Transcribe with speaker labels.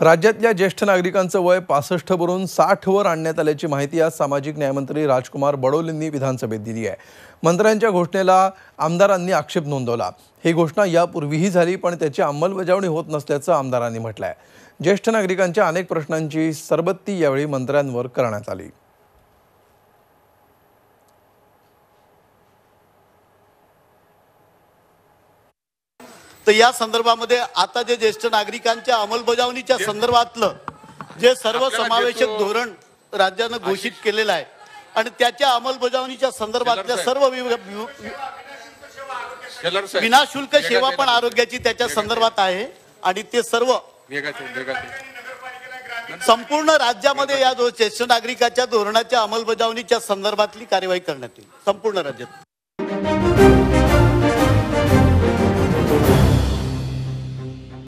Speaker 1: राज्यातल्या ज्येष्ठ नागरिकांचं वय पासष्ट वरून साठ वर आणण्यात आल्याची माहिती आज सामाजिक न्यायमंत्री राजकुमार बडोलेंनी विधानसभेत दिली आहे. मंत्र्यांच्या घोषणेला आमदारांनी आक्षेप नोंदवला. ही घोषणा यापूर्वीही झाली पण त्याची अंमलबजावणी होत नसल्याचं आमदारांनी म्हटलं आहे ज्येष्ठ नागरिकांच्या अनेक प्रश्नांची सरबत्ती यावेळी मंत्र्यांवर करण्यात आली.
Speaker 2: तर या संदर्भामध्ये आता जे ज्येष्ठ नागरिकांच्या अंमलबजावणीच्या संदर्भातलं जे सर्व समावेशक धोरण राज्यानं घोषित केलेलं आहे आणि त्याच्या अंमलबजावणीच्या संदर्भातल्या सर्व. विनाशुल्क सेवा पण आरोग्याची त्याच्या संदर्भात आहे आणि ते सर्व. संपूर्ण राज्यामध्ये या ज्येष्ठ नागरिकाच्या धोरणाच्या अंमलबजावणीच्या संदर्भातली कार्यवाही करण्यात येईल. संपूर्ण राज्यात.